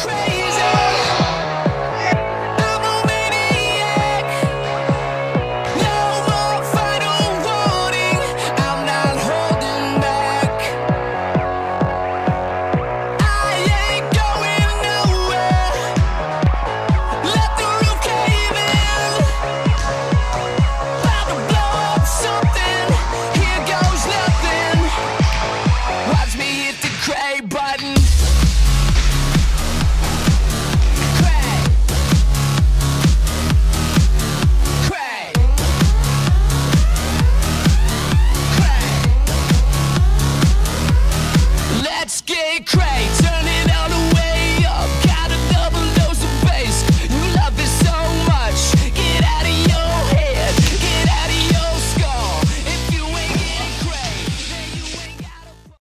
crazy.